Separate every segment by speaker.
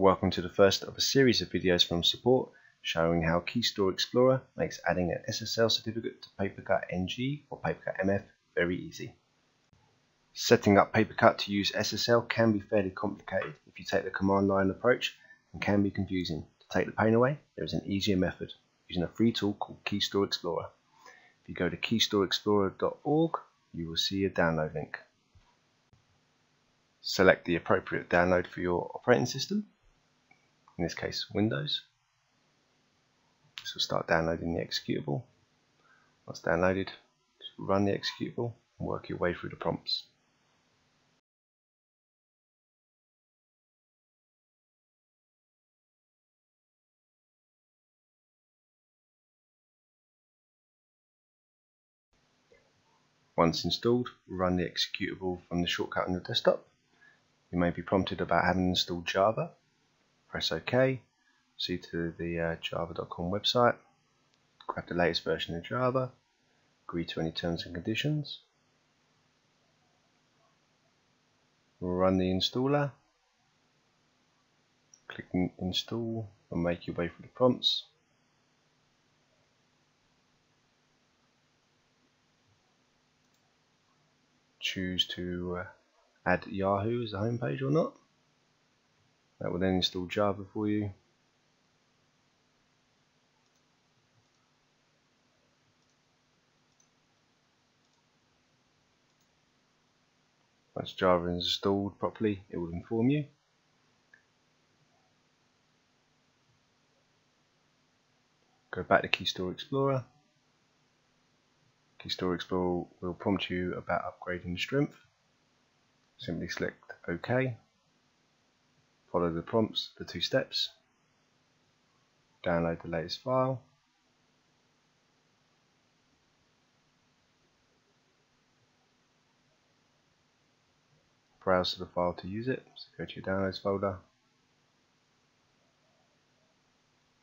Speaker 1: Welcome to the first of a series of videos from support showing how Keystore Explorer makes adding an SSL certificate to PaperCut NG or PaperCut MF very easy. Setting up PaperCut to use SSL can be fairly complicated if you take the command line approach and can be confusing. To take the pain away, there is an easier method using a free tool called Keystore Explorer. If you go to keystoreexplorer.org, you will see a download link. Select the appropriate download for your operating system, in this case Windows. Will start downloading the executable. Once downloaded, run the executable and work your way through the prompts. Once installed, run the executable from the shortcut on your desktop. You may be prompted about having installed Java. Press OK, see to the uh, java.com website, grab the latest version of Java, agree to any terms and conditions, run the installer, click install and make your way through the prompts. Choose to uh, add Yahoo as the home page or not. That will then install Java for you. Once Java is installed properly, it will inform you. Go back to Keystore Explorer. Keystore Explorer will prompt you about upgrading the strength. Simply select OK. Follow the prompts, the two steps. Download the latest file. Browse to the file to use it. So go to your downloads folder.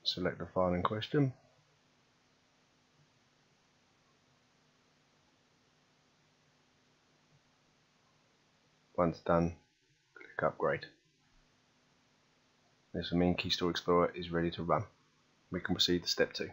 Speaker 1: Select the file in question. Once done, click upgrade. This mean Keystore Explorer is ready to run. We can proceed to step two.